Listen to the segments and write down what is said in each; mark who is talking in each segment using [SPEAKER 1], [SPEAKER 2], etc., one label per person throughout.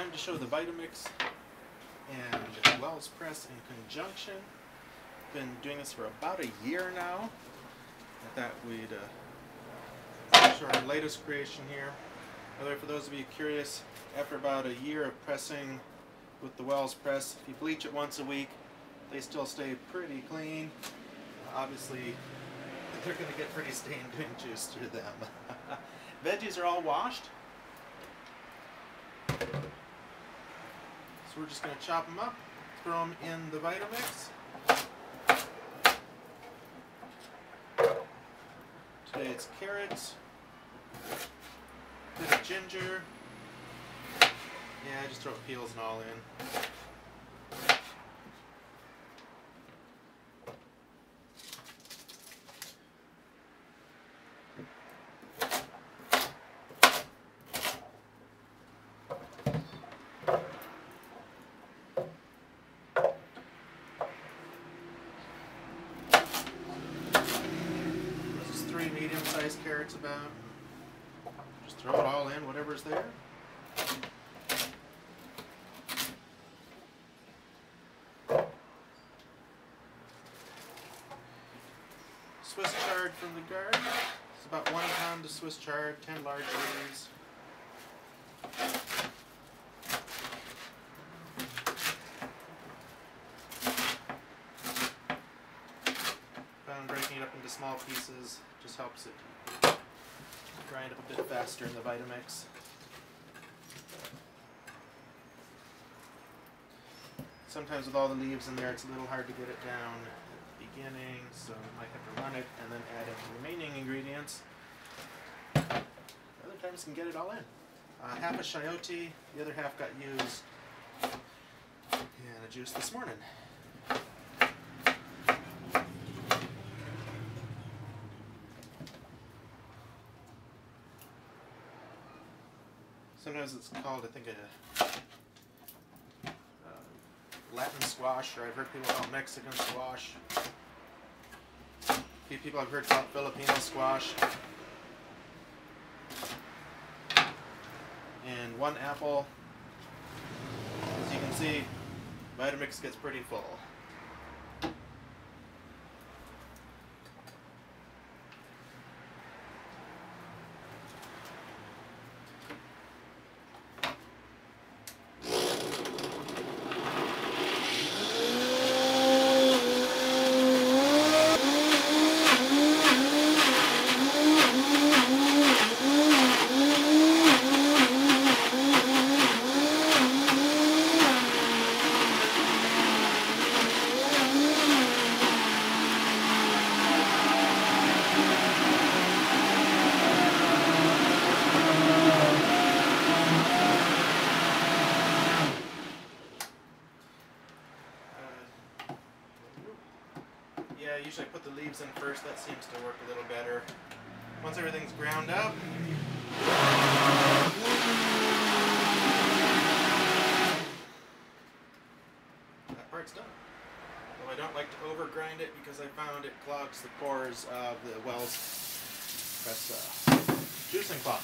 [SPEAKER 1] time to show the Vitamix and Welles Press in conjunction. Been doing this for about a year now. I thought we'd uh, show our latest creation here. By for those of you curious, after about a year of pressing with the Welles Press, if you bleach it once a week, they still stay pretty clean. Obviously, they're going to get pretty stained doing juice through them. Veggies are all washed. So we're just going to chop them up, throw them in the Vitamix. Today it's carrots, bit of ginger. Yeah, just throw peels and all in. Medium-sized carrots about. Just throw it all in, whatever's there. Swiss chard from the garden. It's about one pound of Swiss chard, 10 large leaves. Found breaking it into small pieces just helps it grind up a bit faster in the Vitamix. Sometimes with all the leaves in there, it's a little hard to get it down at the beginning, so you might have to run it and then add in the remaining ingredients. Other times you can get it all in. Uh, half a chayote, the other half got used in a juice this morning. Sometimes it's called, I think, a uh, Latin squash, or I've heard people call Mexican squash. A few people I've heard call Filipino squash. And one apple, as you can see, Vitamix gets pretty full. Yeah, usually put the leaves in first. That seems to work a little better. Once everything's ground up, that part's done. I don't like to over grind it because I found it clogs the pores of the Welles press uh, juicing pot,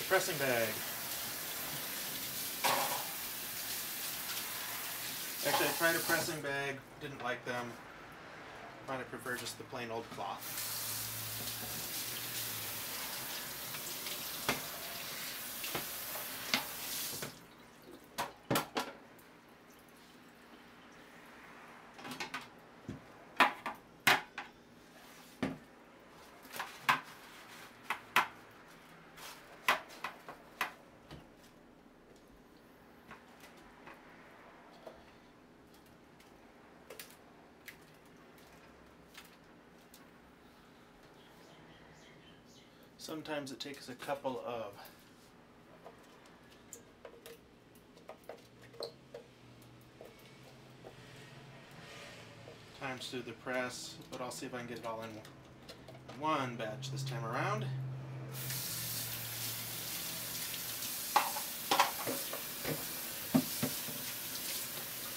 [SPEAKER 1] the pressing bag. Actually, I tried a pressing bag, didn't like them. I prefer just the plain old cloth. Sometimes it takes a couple of times through the press, but I'll see if I can get it all in one batch this time around.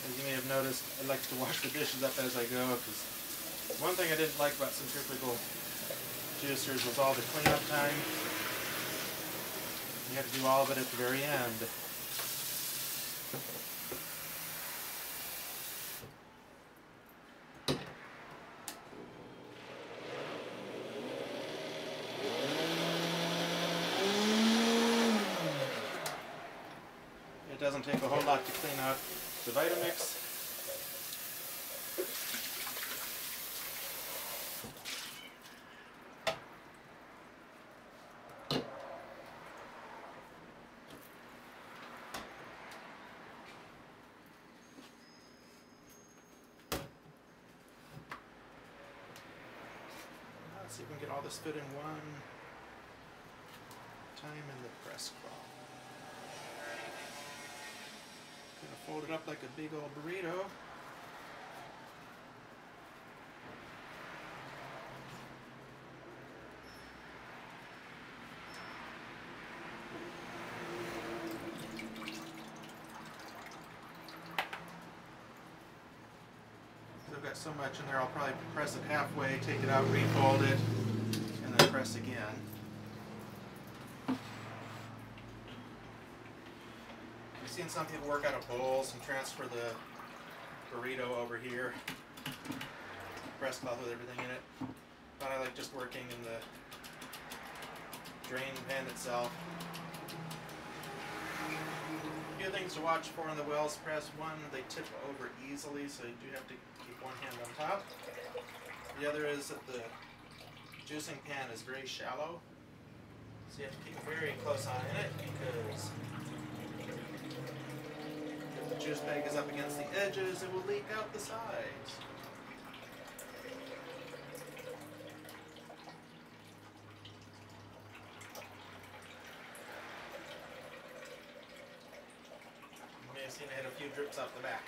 [SPEAKER 1] As you may have noticed, I like to wash the dishes up as I go because one thing I didn't like about centrifugal juicers was all the cleanup time. You have to do all of it at the very end. It doesn't take a whole lot to clean out the Vitamix. Let's see if we can get all this fit in one time in the press crawl. Gonna fold it up like a big old burrito. I've got so much in there, I'll probably press it halfway, take it out, refold it, and then press again. I've seen some people work out of bowls and transfer the burrito over here. Press cloth with everything in it. But I like just working in the drain pan itself. A few things to watch for in the Welles press. One, they tip over easily, so you do have to keep one hand on top. The other is that the juicing pan is very shallow, so you have to keep very close eye on it because if the juice bag is up against the edges, it will leak out the sides. You may have seen I had a few drips off the back.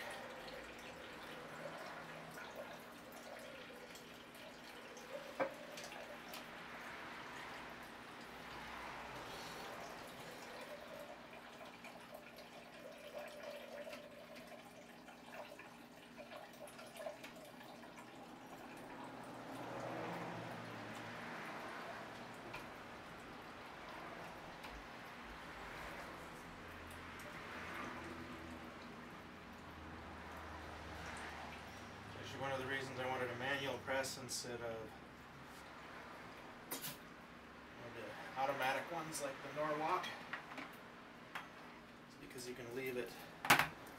[SPEAKER 1] Actually, one of the reasons I wanted a manual press instead of the automatic ones like the Norwalk is because you can leave it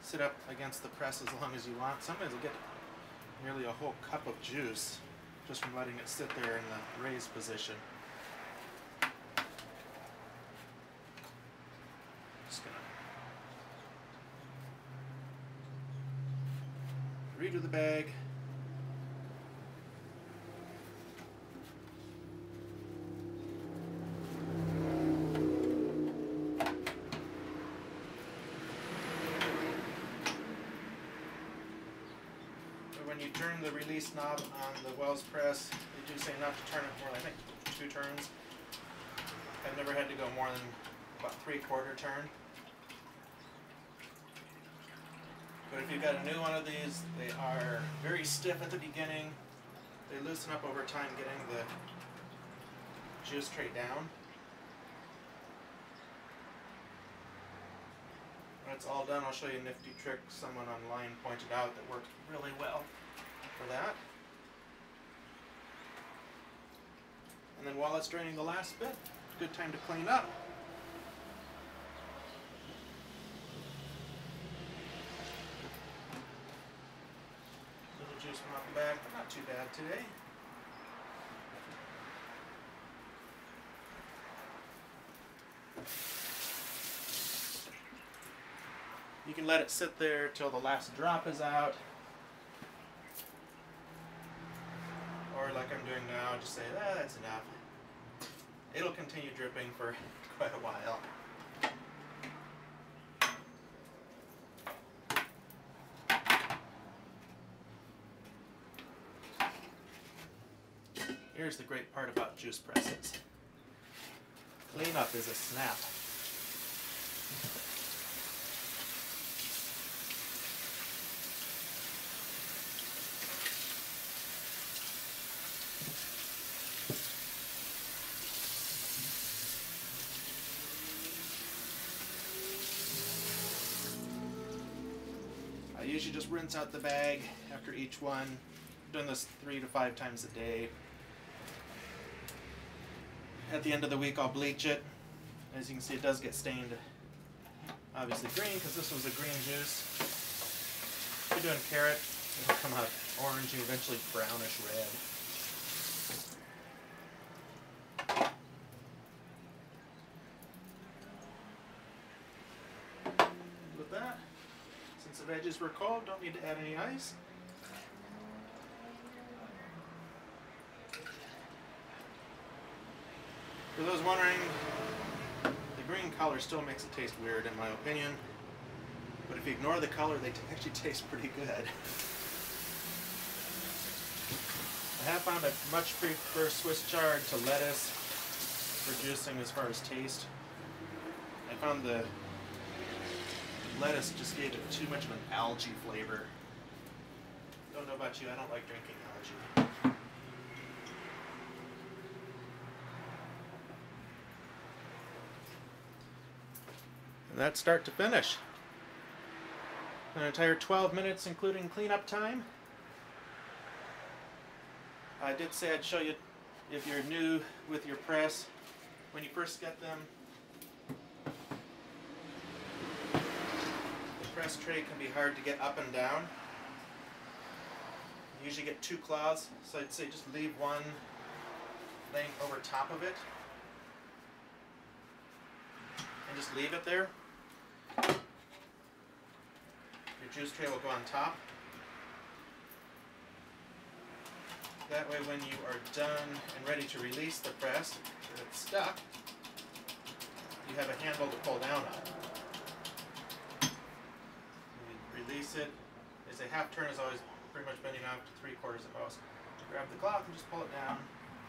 [SPEAKER 1] sit up against the press as long as you want. Sometimes you'll get nearly a whole cup of juice just from letting it sit there in the raised position. Just gonna redo the bag. When you turn the release knob on the Welles press, they do say not to turn it more I think, two turns. I've never had to go more than about three quarter turn. But if you've got a new one of these, they are very stiff at the beginning. They loosen up over time getting the juice tray down. When it's all done, I'll show you a nifty trick someone online pointed out that worked really well for that. And then while it's draining the last bit, good time to clean up. Little juice off the back, but not too bad today. You can let it sit there till the last drop is out. Or like Just say, ah, that's enough. It'll continue dripping for quite a while. Here's the great part about juice presses. Cleanup is a snap. I usually just rinse out the bag after each one. doing this three to five times a day. At the end of the week, I'll bleach it. As you can see, it does get stained, obviously green, because this was a green juice. If you're doing carrot, it'll come out orange and eventually brownish red. With that, since the veggies were cold, don't need to add any ice. For those wondering, the green color still makes it taste weird in my opinion. But if you ignore the color, they actually taste pretty good. I have found I much prefer Swiss chard to lettuce for juicing as far as taste. I found the lettuce just gave it too much of an algae flavor. Don't know about you, I don't like drinking algae. And that's start to finish. An entire 12 minutes including cleanup time. I did say I'd show you if you're new with your press, when you first get them, press tray can be hard to get up and down. You usually get two claws, so I'd say just leave one laying over top of it. And just leave it there. Your juice tray will go on top. That way when you are done and ready to release the press, if it's stuck, you have a handle to pull down on. You release it. They say half turn is always pretty much bending out to three quarters at most. Grab the cloth and just pull it down.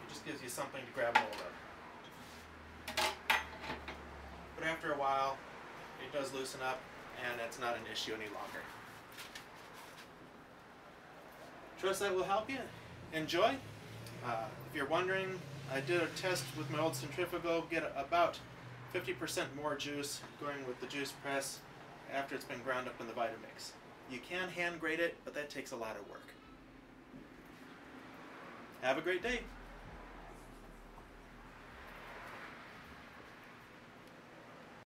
[SPEAKER 1] It just gives you something to grab hold of. But after a while, it does loosen up and it's not an issue any longer. Trust that will help you. Enjoy. Uh, if you're wondering, I did a test with my old centrifugal, get about 50% more juice going with the juice press after it's been ground up in the Vitamix. You can hand grade it, but that takes a lot of work. Have a great day.